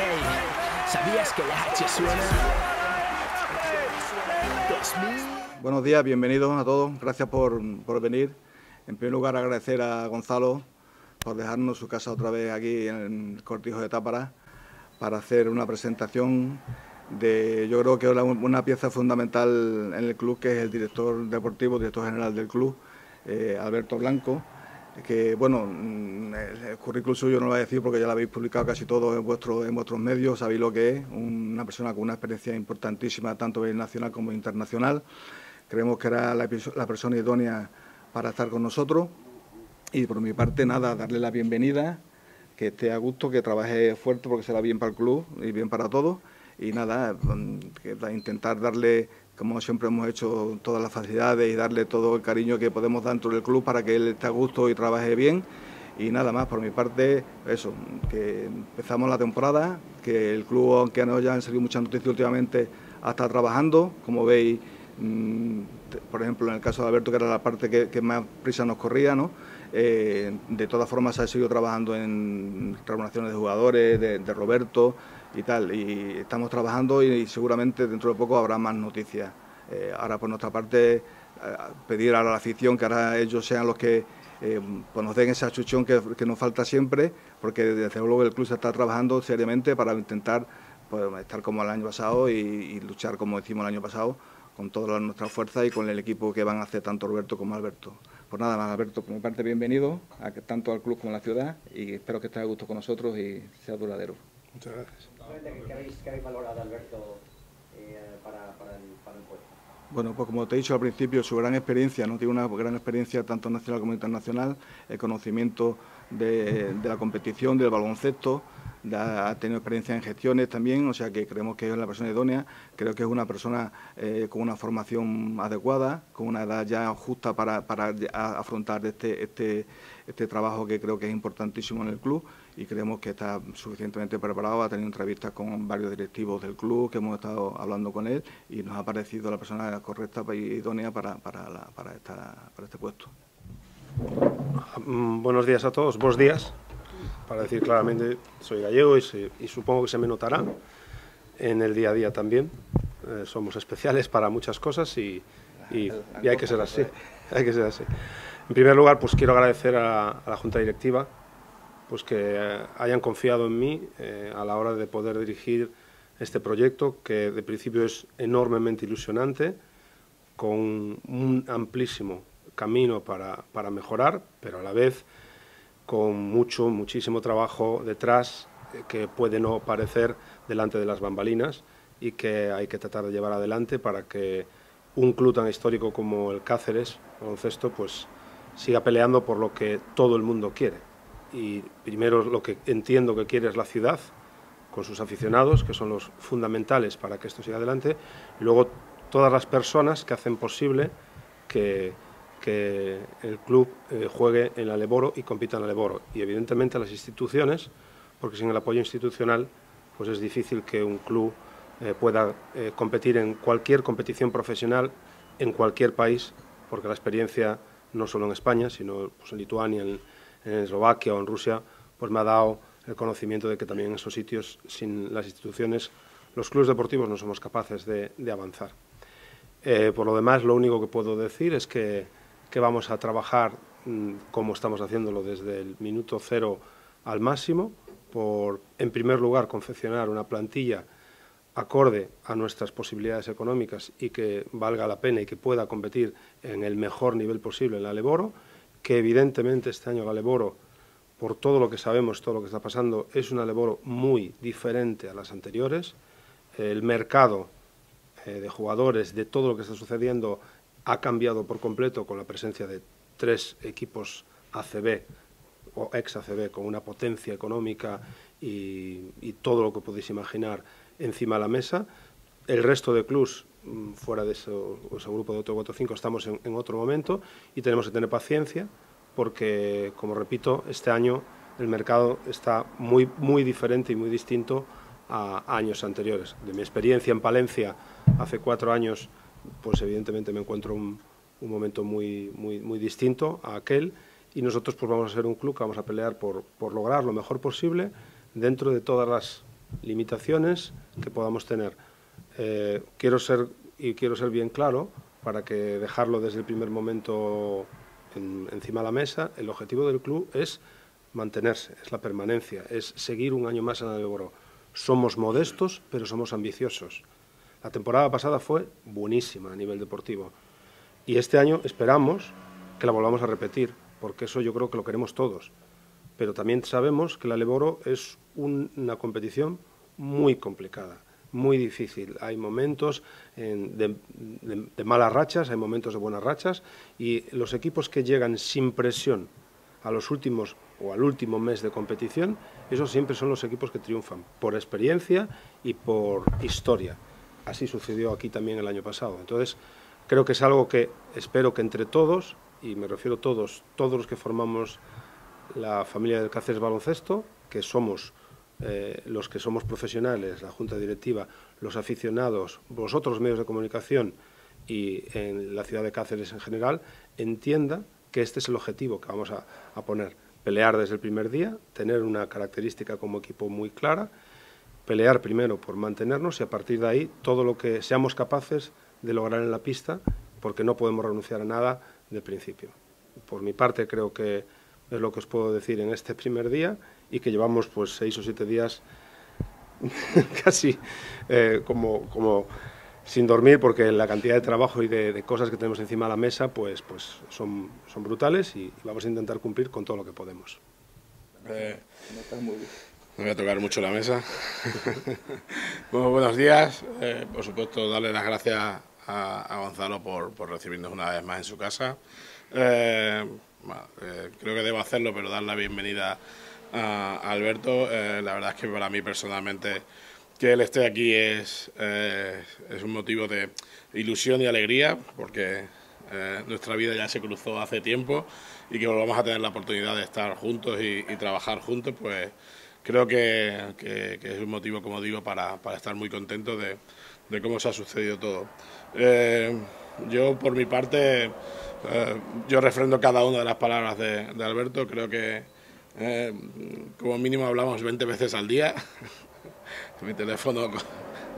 Hey, ¿sabías que la H suena? 2000. Buenos días, bienvenidos a todos. Gracias por, por venir. En primer lugar, agradecer a Gonzalo por dejarnos su casa otra vez aquí en el Cortijo de Tápara para hacer una presentación de, yo creo que es una pieza fundamental en el club, que es el director deportivo, director general del club, eh, Alberto Blanco, que bueno, mm, el currículum suyo no lo voy a decir porque ya lo habéis publicado casi todo en, vuestro, en vuestros medios, sabéis lo que es, una persona con una experiencia importantísima tanto nacional como internacional. Creemos que era la, la persona idónea para estar con nosotros y por mi parte nada, darle la bienvenida, que esté a gusto, que trabaje fuerte porque será bien para el club y bien para todos y nada, mm, intentar darle como siempre hemos hecho todas las facilidades y darle todo el cariño que podemos dentro del club para que él esté a gusto y trabaje bien. Y nada más, por mi parte, eso, que empezamos la temporada, que el club, aunque no ya han salido muchas noticias últimamente, ha estado trabajando, como veis, mm, por ejemplo, en el caso de Alberto, que era la parte que, más prisa nos corría, ¿no? Eh, de todas formas, ha seguido trabajando en remuneraciones de jugadores, de Roberto, y tal. Y estamos trabajando y, seguramente dentro de poco habrá más noticias. Eh, ahora, por nuestra parte, eh, pedir a la afición que ahora ellos sean los que eh, pues nos den esa chuchón que, nos falta siempre, porque desde luego el club se está trabajando seriamente para intentar pues, estar como el año pasado y, luchar como decimos el año pasado con toda nuestra fuerza y con el equipo que van a hacer tanto Roberto como Alberto. Pues nada más, Alberto, por mi parte, bienvenido tanto al club como a la ciudad y espero que estés a gusto con nosotros y sea duradero. Muchas gracias. ¿Qué habéis, valorado, Alberto, eh, para, el? Bueno, pues como te he dicho al principio, su gran experiencia, ¿no? Tiene una gran experiencia tanto nacional como internacional, el conocimiento de, la competición, del baloncesto, ha tenido experiencia en gestiones también, o sea que creemos que es la persona idónea, creo que es una persona eh, con una formación adecuada, con una edad ya justa para, para afrontar este, este, este trabajo que creo que es importantísimo en el club y creemos que está suficientemente preparado. Ha tenido entrevistas con varios directivos del club que hemos estado hablando con él y nos ha parecido la persona correcta y idónea para, para, para, este puesto. Mm, buenos días a todos, buenos días. Para decir claramente, soy gallego y, supongo que se me notará en el día a día también. Eh, somos especiales para muchas cosas y, y, hay que ser así. Hay que ser así. En primer lugar, pues quiero agradecer a la Junta Directiva pues que hayan confiado en mí eh, a la hora de poder dirigir este proyecto que de principio es enormemente ilusionante, con un amplísimo camino para mejorar, pero a la vez con mucho, muchísimo trabajo detrás eh, que puede no parecer delante de las bambalinas y que hay que tratar de llevar adelante para que un club tan histórico como el Cáceres, baloncesto, pues siga peleando por lo que todo el mundo quiere. Y primero lo que entiendo que quiere es la ciudad, con sus aficionados, que son los fundamentales para que esto siga adelante, y luego todas las personas que hacen posible que, que el club eh, juegue en la Leboro y compita en la Leboro. Y evidentemente las instituciones, porque sin el apoyo institucional pues es difícil que un club eh, pueda eh, competir en cualquier competición profesional en cualquier país, porque la experiencia no solo en España, sino pues, en Lituania, en, Eslovaquia o en Rusia, pues me ha dado el conocimiento de que también en esos sitios, sin las instituciones, los clubes deportivos no somos capaces de, avanzar. Por lo demás, lo único que puedo decir es que, que vamos a trabajar mm, como estamos haciéndolo desde el minuto cero al máximo, por, en primer lugar, confeccionar una plantilla acorde a nuestras posibilidades económicas y que valga la pena y que pueda competir en el mejor nivel posible en la Leboro que evidentemente este año la Leboro, por todo lo que sabemos, todo lo que está pasando, es una Leboro muy diferente a las anteriores. El mercado eh, de jugadores, de todo lo que está sucediendo, ha cambiado por completo con la presencia de tres equipos ACB o ex ACB con una potencia económica y, todo lo que podéis imaginar encima de la mesa. El resto de clubs Mm, fuera de ese, grupo de otro 4-5 estamos en, otro momento y tenemos que tener paciencia porque, como repito, este año el mercado está muy, muy diferente y muy distinto a años anteriores. De mi experiencia en Palencia hace cuatro años, pues evidentemente me encuentro un, un momento muy, muy, muy distinto a aquel y nosotros pues vamos a ser un club que vamos a pelear por, por lograr lo mejor posible dentro de todas las limitaciones que podamos tener. Eh, quiero ser y quiero ser bien claro para que dejarlo desde el primer momento encima de la mesa. El objetivo del club es mantenerse, es la permanencia, es seguir un año más en el Ebro. Somos modestos, pero somos ambiciosos. La temporada pasada fue buenísima a nivel deportivo y este año esperamos que la volvamos a repetir, porque eso yo creo que lo queremos todos. Pero también sabemos que la Leboro es una competición muy complicada, muy difícil. Hay momentos de, malas rachas, hay momentos de buenas rachas, y los equipos que llegan sin presión a los últimos o al último mes de competición, esos siempre son los equipos que triunfan, por experiencia y por historia. Así sucedió aquí también el año pasado. Entonces, creo que es algo que espero que entre todos, y me refiero a todos, todos los que formamos la familia del Cáceres Baloncesto, que somos eh, los que somos profesionales, la Junta Directiva, los aficionados, vosotros los medios de comunicación y en la ciudad de Cáceres en general, entienda que este es el objetivo que vamos a, a poner. Pelear desde el primer día, tener una característica como equipo muy clara, pelear primero por mantenernos y a partir de ahí todo lo que seamos capaces de lograr en la pista, porque no podemos renunciar a nada de principio. Por mi parte creo que es lo que os puedo decir en este primer día y que llevamos pues seis o siete días casi eh, como, como sin dormir porque la cantidad de trabajo y de, cosas que tenemos encima de la mesa pues, pues son, son brutales y, vamos a intentar cumplir con todo lo que podemos. Eh, me voy a tocar mucho la mesa. buenos días. Eh, por supuesto, darle las gracias a, Gonzalo por, recibirnos una vez más en su casa. Eh, creo que debo hacerlo, pero dar la bienvenida a, Alberto. la verdad es que para mí personalmente que él esté aquí es, eh, es un motivo de ilusión y alegría, porque eh, nuestra vida ya se cruzó hace tiempo y que volvamos a tener la oportunidad de estar juntos y, trabajar juntos, pues creo que, es un motivo, como digo, para, para estar muy contento de, cómo se ha sucedido todo. Eh, yo, por mi parte, yo refrendo cada una de las palabras de, Alberto, creo que como mínimo hablamos 20 veces al día. mi teléfono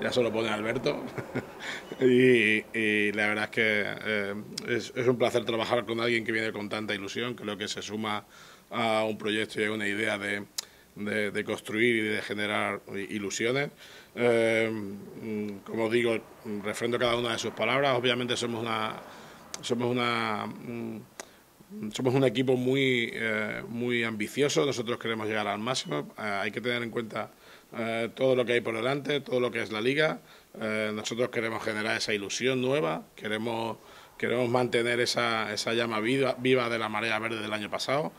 ya solo pone Alberto. y, la verdad es que eh, es, un placer trabajar con alguien que viene con tanta ilusión. Creo que se suma a un proyecto y a una idea de, de, construir y de generar ilusiones. Eh, como digo, refrendo cada una de sus palabras. Obviamente somos una somos una somos un equipo muy eh, muy ambicioso. Nosotros queremos llegar al máximo. hay que tener en cuenta eh, todo lo que hay por delante, todo lo que es la liga. Eh, nosotros queremos generar esa ilusión nueva, queremos, queremos mantener esa, esa llama viva, viva de la marea verde del año pasado.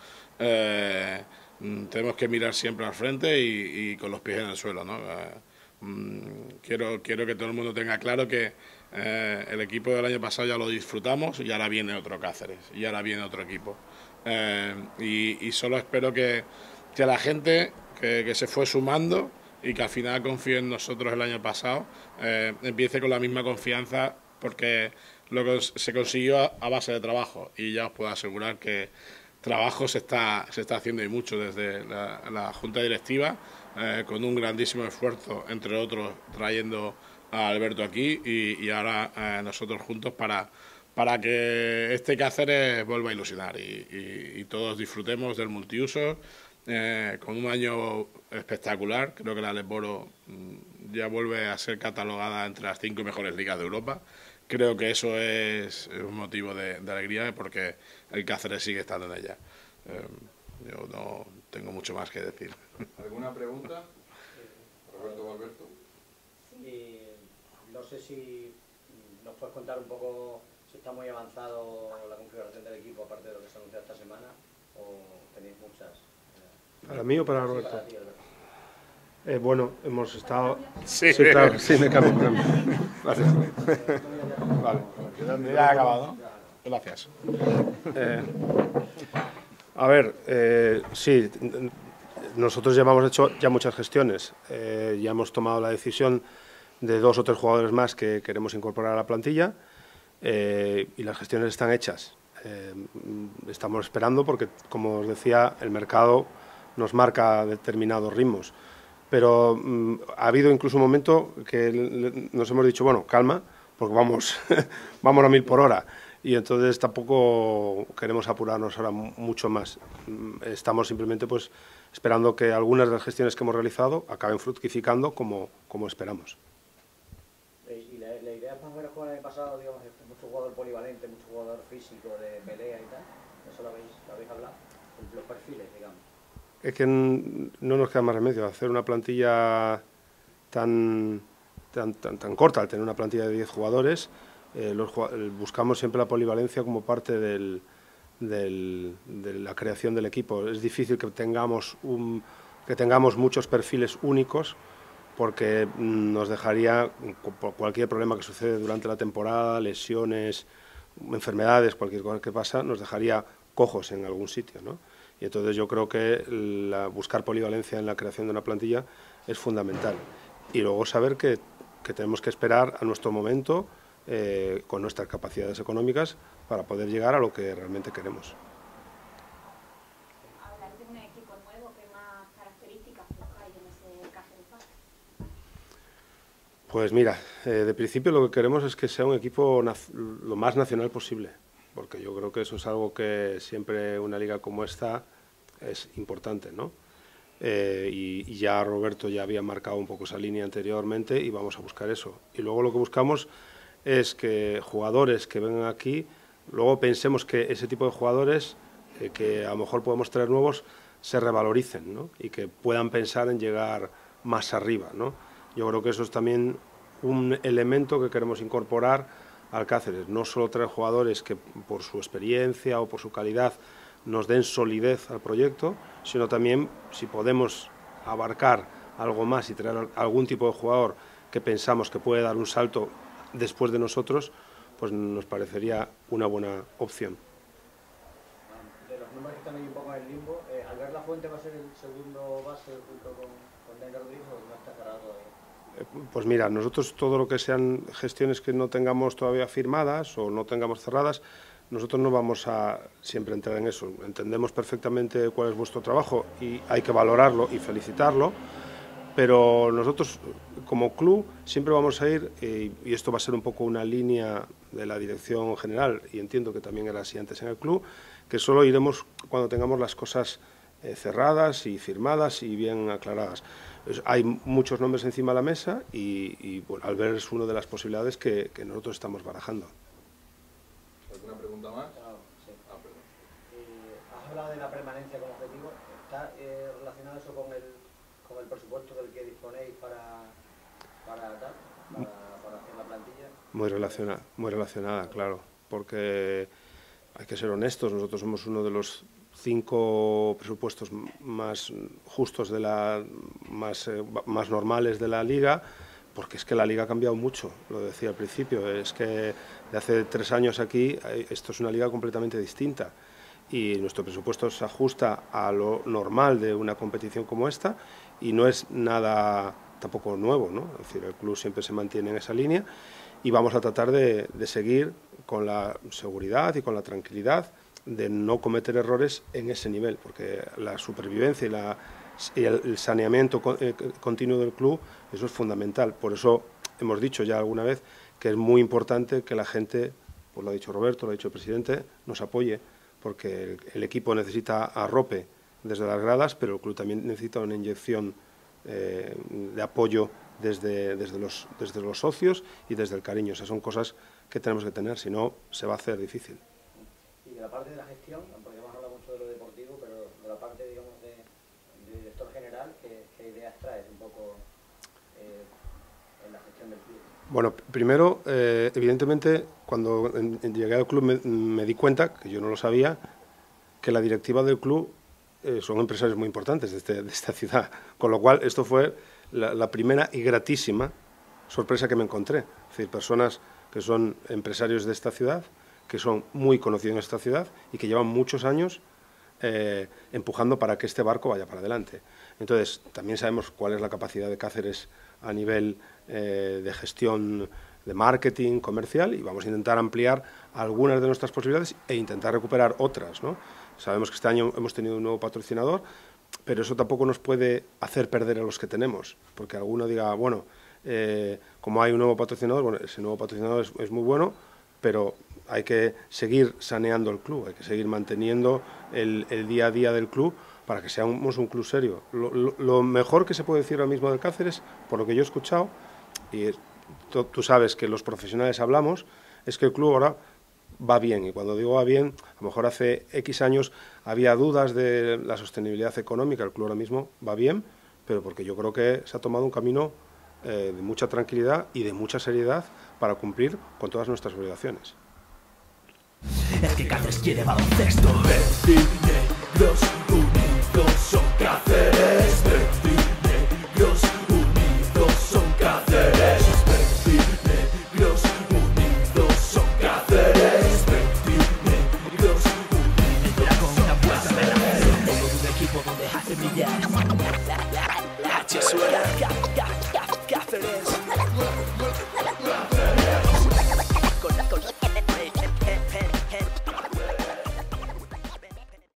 Eh, mm, tenemos que mirar siempre al frente y, con los pies en el suelo. ¿no? Mm, quiero, quiero que todo el mundo tenga claro que el equipo del año pasado ya lo disfrutamos y ahora viene otro Cáceres y ahora viene otro equipo. Y, y, solo espero que, que la gente que, que se fue sumando y que al final confíe en nosotros el año pasado, eh, empiece con la misma confianza porque lo que se consiguió a, base de trabajo y ya os puedo asegurar que trabajo se está, se está haciendo y mucho desde la, Junta Directiva, eh, con un grandísimo esfuerzo, entre otros, trayendo a Alberto aquí y, ahora eh, nosotros juntos para, para que este Cáceres vuelva a ilusionar y, todos disfrutemos del multiuso, eh, con un año espectacular. Creo que la Lesboro mm, ya vuelve a ser catalogada entre las cinco mejores ligas de Europa. Creo que eso es un motivo de, alegría porque el Cáceres sigue estando en ella. Eh, yo no tengo mucho más que decir. ¿Alguna pregunta? Roberto o Alberto. no sé si nos puedes contar un poco si está muy avanzado la configuración del equipo, aparte de lo que se ha anunciado esta semana, o tenéis muchas. ¿Para mí o para Roberto? Eh, bueno, hemos estado... Sí, sí, claro, sí, me cambio. Gracias. Vale, ya ha acabado. Gracias. Eh, a ver, eh, sí, nosotros ya hemos hecho ya muchas gestiones. Eh, ya hemos tomado la decisión de dos o tres jugadores más que queremos incorporar a la plantilla eh, y las gestiones están hechas. Estamos esperando porque, como os decía, el mercado nos marca determinados ritmos. Pero mm, ha habido incluso un momento que nos hemos dicho, bueno, calma, porque vamos, vamos a mil por hora. Y entonces tampoco queremos apurarnos ahora mucho más. Mm, estamos simplemente pues esperando que algunas de las gestiones que hemos realizado acaben fructificando como, como esperamos. Eh, ¿Y la, idea es más o menos como el año pasado, digamos, mucho jugador polivalente, mucho jugador físico de pelea y tal? ¿Eso lo habéis, lo habéis hablado? Los perfiles, digamos. Es que no nos queda más remedio. Hacer una plantilla tan, tan, tan, corta, al tener una plantilla de 10 jugadores, eh, los, buscamos siempre la polivalencia como parte de la creación del equipo. Es difícil que tengamos, un, que tengamos muchos perfiles únicos porque nos dejaría, cualquier problema que sucede durante la temporada, lesiones, enfermedades, cualquier cosa que pasa, nos dejaría cojos en algún sitio. ¿no? Y entonces yo creo que buscar polivalencia en la creación de una plantilla es fundamental. Y luego saber que, tenemos que esperar a nuestro momento eh, con nuestras capacidades económicas para poder llegar a lo que realmente queremos. Hablar de un equipo nuevo, ¿qué más características buscáis en ese Cáceres Pues mira, eh, de principio lo que queremos es que sea un equipo lo más nacional posible, porque yo creo que eso es algo que siempre una liga como esta es importante, ¿no? Eh, y, y, ya Roberto ya había marcado un poco esa línea anteriormente y vamos a buscar eso. Y luego lo que buscamos es que jugadores que vengan aquí luego pensemos que ese tipo de jugadores eh, que a lo mejor podemos traer nuevos se revaloricen ¿no? y que puedan pensar en llegar más arriba. ¿no? Yo creo que eso es también un elemento que queremos incorporar al Cáceres, no solo traer jugadores que por su experiencia o por su calidad nos den solidez al proyecto, sino también si podemos abarcar algo más y traer algún tipo de jugador que pensamos que puede dar un salto después de nosotros, pues nos parecería una buena opción. De los números que están ahí un poco en el limbo, eh, ¿Albert La Fuente va a ser el segundo base junto con, no está cerrado? Pues mira, nosotros todo lo que sean gestiones que no tengamos todavía firmadas o no tengamos cerradas, nosotros no vamos a siempre entrar en eso. Entendemos perfectamente cuál es vuestro trabajo y hay que valorarlo y felicitarlo, pero nosotros como club siempre vamos a ir, eh, y esto va a ser un poco una línea de la dirección general, y entiendo que también era así antes en el club, que solo iremos cuando tengamos las cosas eh, cerradas y firmadas y bien aclaradas. Hay muchos nombres encima de la mesa y, bueno, Albert es una de las posibilidades que, nosotros estamos barajando. ¿Alguna pregunta más? Ah, ah, eh, has hablado de la permanencia como objetivo. ¿Está relacionado eso con el el presupuesto del que disponéis para, para, hacer la plantilla? Muy relacionada, muy relacionada, claro, porque hay que ser honestos, nosotros somos uno de los cinco presupuestos más justos de la más, eh, más normales de la liga porque es que la liga ha cambiado mucho, lo decía al principio, es que de hace tres años aquí esto es una liga completamente distinta y nuestro presupuesto se ajusta a lo normal de una competición como esta y no es nada tampoco nuevo, ¿no? Es decir, el club siempre se mantiene en esa línea y vamos a tratar de, seguir con la seguridad y con la tranquilidad de no cometer errores en ese nivel, porque la supervivencia y, la, el, saneamiento eh, continuo del club, eso es fundamental. Por eso hemos dicho ya alguna vez que es muy importante que la gente, pues lo ha dicho Roberto, lo ha dicho el presidente, nos apoye, porque el equipo necesita arrope desde las gradas, pero el club también necesita una inyección eh, de apoyo desde, desde, los, desde los socios y desde el cariño. Esas son cosas que tenemos que tener, si no se va a hacer difícil. Y de la parte de la gestión, porque hemos hablado mucho de lo deportivo, pero de la parte digamos, de, director general, ¿qué, ideas traes un poco eh, en la gestión del club? Bueno, primero, eh, evidentemente, cuando llegué al club me, me di cuenta, que yo no lo sabía, que la directiva del club eh, son empresarios muy importantes este, de, esta ciudad, con lo cual esto fue la, primera y gratísima sorpresa que me encontré. Es decir, personas que son empresarios de esta ciudad, que son muy conocidos en esta ciudad y que llevan muchos años eh, empujando para que este barco vaya para adelante. Entonces, también sabemos cuál es la capacidad de Cáceres a nivel eh, de gestión de marketing comercial y vamos a intentar ampliar algunas de nuestras posibilidades e intentar recuperar otras. Sabemos que este año hemos tenido un nuevo patrocinador pero eso tampoco nos puede hacer perder a los que tenemos, porque alguno diga, bueno, eh, como hay un nuevo patrocinador, bueno, ese nuevo patrocinador es, muy bueno, pero hay que seguir saneando el club, hay que seguir manteniendo el, día a día del club para que seamos un club serio. Lo, mejor que se puede decir ahora mismo del Cáceres, por lo que yo he escuchado, y tú sabes que los profesionales hablamos, es que el club ahora va bien. Y cuando digo va bien, a lo mejor hace X años había dudas de la sostenibilidad económica, el club ahora mismo va bien, pero porque yo creo que se ha tomado un camino eh, de mucha tranquilidad y de mucha seriedad para cumplir con todas nuestras obligaciones.